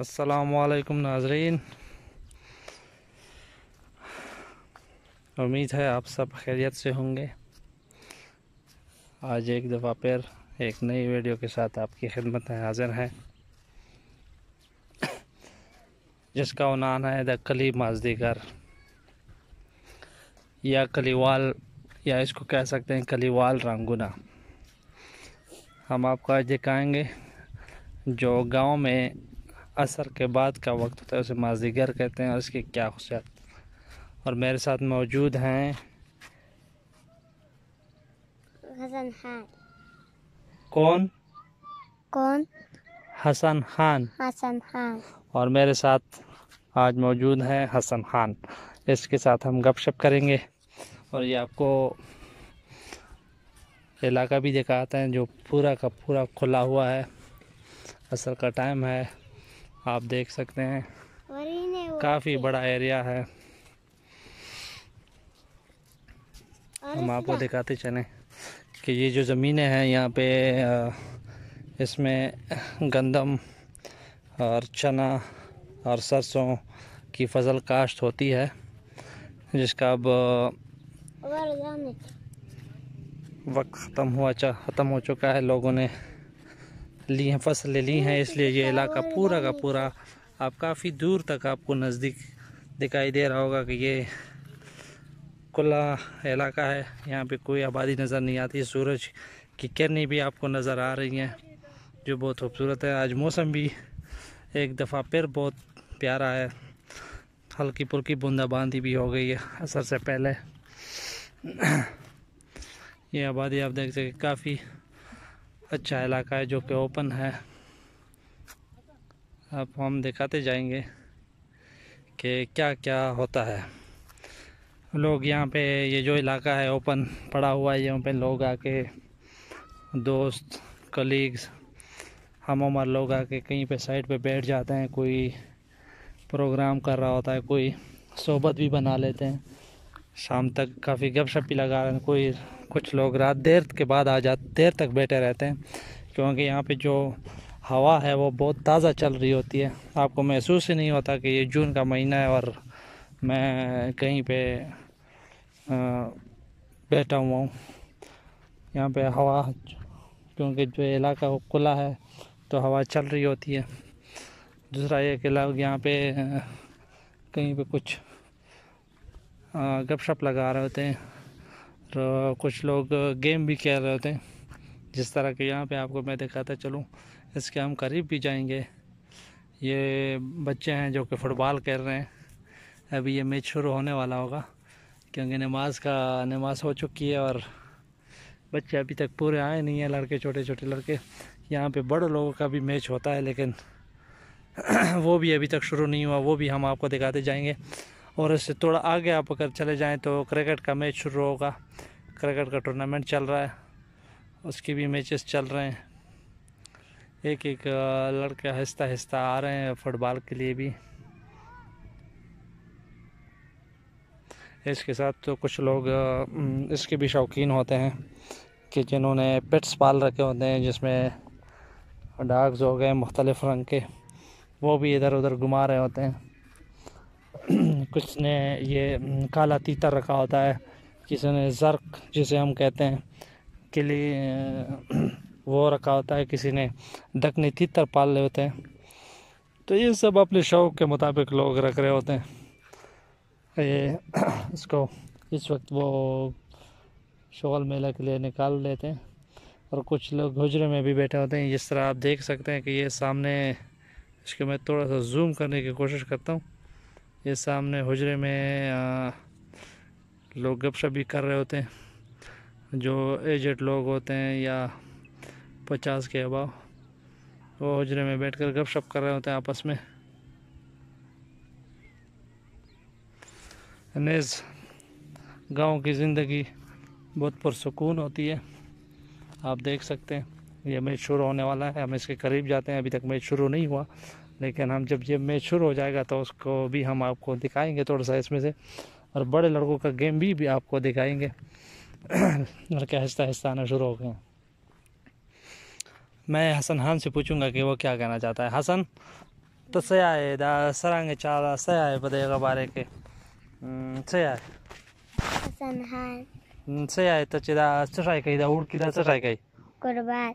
असलकुम नाजरीन। उम्मीद है आप सब खैरियत से होंगे। आज एक दफ़ा फिर एक नई वीडियो के साथ आपकी खिदमत में हाजिर हैं। जिसका उनान है द कली माजदीगर या कलीवाल, या इसको कह सकते हैं कलीवाल रंगुना। हम आपको आज दिखाएँगे जो गाँव में असर के बाद का वक्त होता है उसे माजीगर कहते हैं और इसकी क्या खुशियात और मेरे साथ मौजूद हैं। हसन खान। कौन? कौन? हसन खान। हसन खान। और मेरे साथ आज मौजूद हैं हसन खान। इसके साथ हम गपशप करेंगे। और ये आपको इलाका भी दिखाते हैं जो पूरा का पूरा खुला हुआ है। असर का टाइम है। आप देख सकते हैं। काफ़ी बड़ा एरिया है। हम आपको दिखाते चलें कि ये जो ज़मीनें हैं यहाँ पे इसमें गंदम और चना और सरसों की फ़सल काश्त होती है जिसका अब वक्त ख़त्म हुआ ख़त्म हो चुका है लोगों ने। ली हैं फ़सलें ली हैं इसलिए ये इलाका पूरा का पूरा आप काफ़ी दूर तक आपको नज़दीक दिखाई दे रहा होगा कि ये खुला इलाका है। यहाँ पे कोई आबादी नज़र नहीं आती सूरज की किरणें भी आपको नज़र आ रही हैं जो बहुत खूबसूरत है। आज मौसम भी एक दफ़ा फिर बहुत प्यारा है। हल्की पुल्की बूंदाबांदी भी हो गई है असर से पहले। ये आबादी आप देख सकें काफ़ी अच्छा इलाका है जो कि ओपन है। अब हम दिखाते जाएँगे कि क्या क्या होता है। लोग यहाँ पे, ये जो इलाका है ओपन पड़ा हुआ है, यहाँ पे लोग आके, दोस्त कलीग्स हम उम्र लोग आके कहीं पे साइड पे बैठ जाते हैं, कोई प्रोग्राम कर रहा होता है, कोई सोबत भी बना लेते हैं। शाम तक काफ़ी गपशप भी लगा रहे हैं। कोई, कुछ लोग रात देर के बाद आ जा देर तक बैठे रहते हैं, क्योंकि यहाँ पे जो हवा है वो बहुत ताज़ा चल रही होती है। आपको महसूस ही नहीं होता कि ये जून का महीना है और मैं कहीं पे बैठा हुआ हूँ। यहाँ पे हवा, क्योंकि जो इलाका वो खुला है तो हवा चल रही होती है। दूसरा ये कि लोग यहाँ पे, कहीं पे कुछ गपशप लगा रहे होते हैं। तो कुछ लोग गेम भी खेल रहे होते हैं। जिस तरह के यहाँ पे आपको मैं दिखाता चलूँ, इसके हम करीब भी जाएँगे। ये बच्चे हैं जो कि फ़ुटबॉल खेल रहे हैं। अभी ये मैच शुरू होने वाला होगा, क्योंकि नमाज़ का, नमाज़ हो चुकी है और बच्चे अभी तक पूरे आए नहीं हैं, लड़के छोटे छोटे लड़के। यहाँ पे बड़े लोगों का भी मैच होता है, लेकिन वो भी अभी तक शुरू नहीं हुआ, वो भी हम आपको दिखाते जाएँगे। और इससे थोड़ा आगे आप अगर चले जाएँ तो क्रिकेट का मैच शुरू होगा। क्रिकेट का टूर्नामेंट चल रहा है। उसकी भी मैचेस चल रहे हैं। एक एक लड़के आहिस्ता आहिस्ता आ रहे हैं फुटबॉल के लिए भी। इसके साथ तो कुछ लोग इसके भी शौकीन होते हैं कि जिन्होंने पेट्स पाल रखे होते हैं, जिसमें डाग्स हो गए, मुख्तलिफ़ रंग के, वो भी इधर उधर घुमा रहे होते हैं। कुछ ने ये काला तीतर रखा होता है किसी ने ज़र्क, जिसे हम कहते हैं, के लिए वो रखा होता है, किसी ने दखनी तीतर पाल रहे होते हैं। तो ये सब अपने शौक़ के मुताबिक लोग रख रहे होते हैं। ये, इसको इस वक्त वो शोल मेला के लिए निकाल लेते हैं, और कुछ लोग हुजरे में भी बैठे होते हैं। जिस तरह आप देख सकते हैं कि ये सामने, इसके मैं थोड़ा सा जूम करने की कोशिश करता हूँ। ये सामने हुजरे में आ, लोग गपशप भी कर रहे होते हैं। जो एजेड लोग होते हैं या पचास के अभाव वो हुजरे में बैठकर गपशप कर रहे होते हैं आपस में। नेज़ गाँव की ज़िंदगी बहुत पुरसकून होती है आप देख सकते हैं। ये मैच शुरू होने वाला है। हम इसके करीब जाते हैं अभी तक मैच शुरू नहीं हुआ लेकिन हम जब ये मैच शुरू हो जाएगा तो उसको भी हम आपको दिखाएँगे थोड़ा सा इसमें से और बड़े लड़कों का गेम भी, भी आपको दिखाएँगे। लड़के आहिस्ता आहिस्ता आना शुरू हो गए मैं हसन खान से पूछूँगा कि वो क्या कहना चाहता है। हसन तो से आए दा सरांगे चारा से आए बदेगा बारे के। हम्म, से हसन हान। हम्म, से तो चिदा ससाई कही दा उड़ की दा ससाई कही। कुर्बान।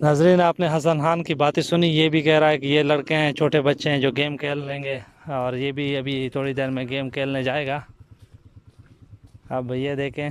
नाजरीन आपने हसन खान की बातें सुनी ये भी कह रहा है कि ये लड़के हैं छोटे बच्चे हैं जो गेम खेल लेंगे और ये भी अभी थोड़ी देर में गेम खेलने जाएगा। अब ये देखें।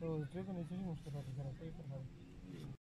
So, driven is really much better than I think.